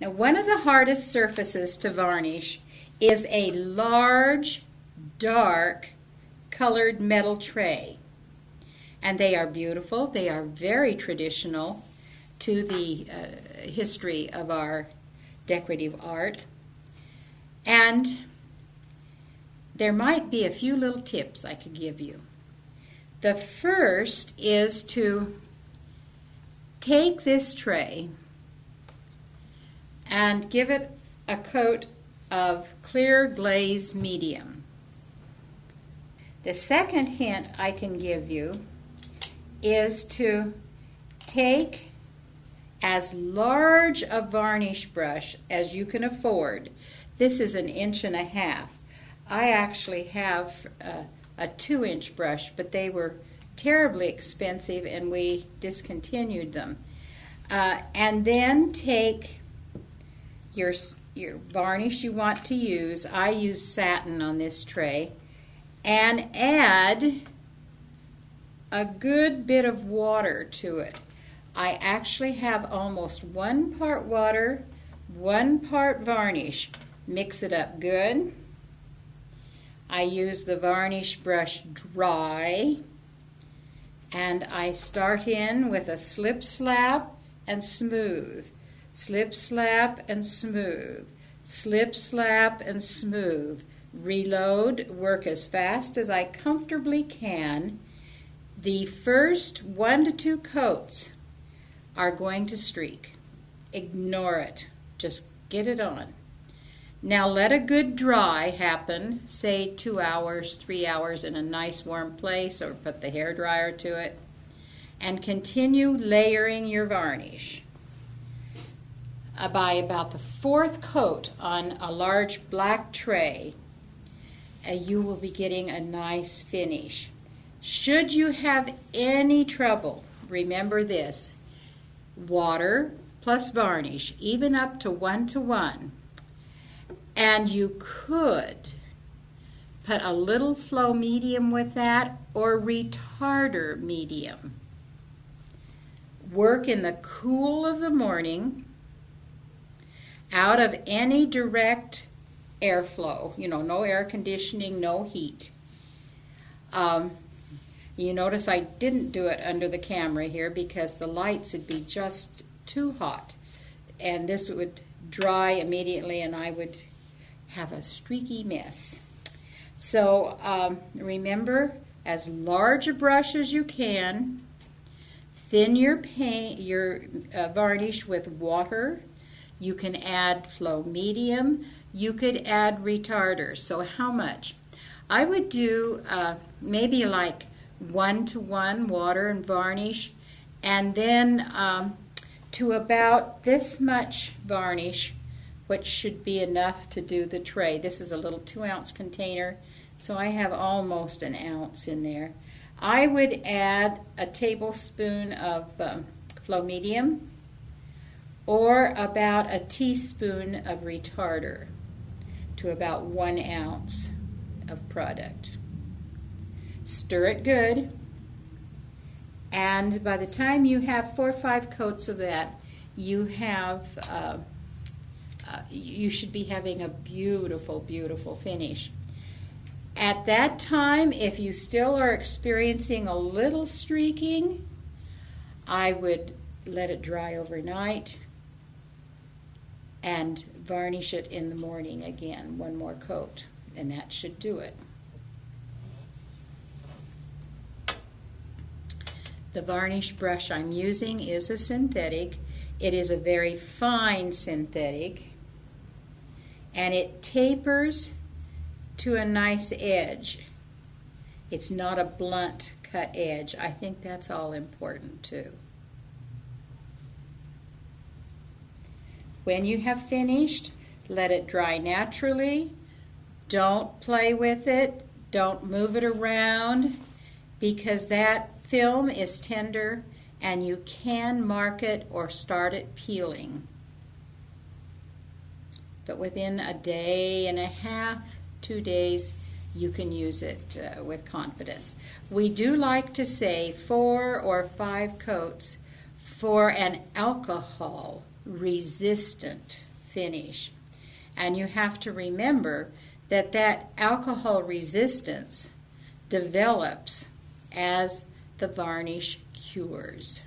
Now, one of the hardest surfaces to varnish is a large, dark, colored metal tray. And they are beautiful. They are very traditional to the uh, history of our decorative art. And there might be a few little tips I could give you. The first is to take this tray and give it a coat of clear glaze medium. The second hint I can give you is to take as large a varnish brush as you can afford. This is an inch and a half. I actually have a, a two inch brush, but they were terribly expensive and we discontinued them. Uh, and then take your, your varnish you want to use. I use satin on this tray. And add a good bit of water to it. I actually have almost one part water, one part varnish. Mix it up good. I use the varnish brush dry and I start in with a slip slap and smooth, slip slap and smooth, slip slap and smooth. Reload, work as fast as I comfortably can. The first one to two coats are going to streak. Ignore it. Just get it on. Now let a good dry happen, say two hours, three hours in a nice warm place, or put the hair dryer to it, and continue layering your varnish. Uh, by about the fourth coat on a large black tray, uh, you will be getting a nice finish. Should you have any trouble, remember this water plus varnish, even up to one to one and you could put a little flow medium with that or retarder medium. Work in the cool of the morning out of any direct airflow, you know, no air conditioning, no heat. Um, you notice I didn't do it under the camera here because the lights would be just too hot and this would dry immediately and I would have a streaky mess. So um, remember, as large a brush as you can, thin your paint, your uh, varnish with water. You can add flow medium. You could add retarder. So how much? I would do uh, maybe like one to one water and varnish, and then um, to about this much varnish which should be enough to do the tray. This is a little two ounce container, so I have almost an ounce in there. I would add a tablespoon of um, flow medium or about a teaspoon of retarder to about one ounce of product. Stir it good, and by the time you have four or five coats of that, you have uh, uh, you should be having a beautiful, beautiful finish. At that time, if you still are experiencing a little streaking, I would let it dry overnight and varnish it in the morning again, one more coat, and that should do it. The varnish brush I'm using is a synthetic. It is a very fine synthetic and it tapers to a nice edge. It's not a blunt cut edge. I think that's all important too. When you have finished, let it dry naturally. Don't play with it. Don't move it around because that film is tender and you can mark it or start it peeling but within a day and a half, two days, you can use it uh, with confidence. We do like to say four or five coats for an alcohol resistant finish. And you have to remember that that alcohol resistance develops as the varnish cures.